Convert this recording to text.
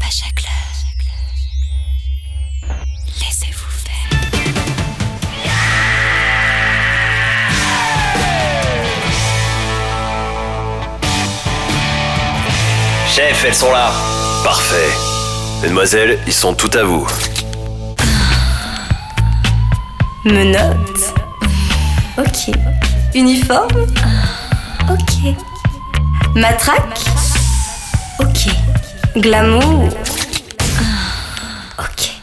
Bashaglur, laissez-vous faire. Chef, elles sont là. Parfait. Mesdemoiselles, ils sont tout à vous. Menottes. Ok. Uniforme. Ok. Matraque. Glamour. Ok.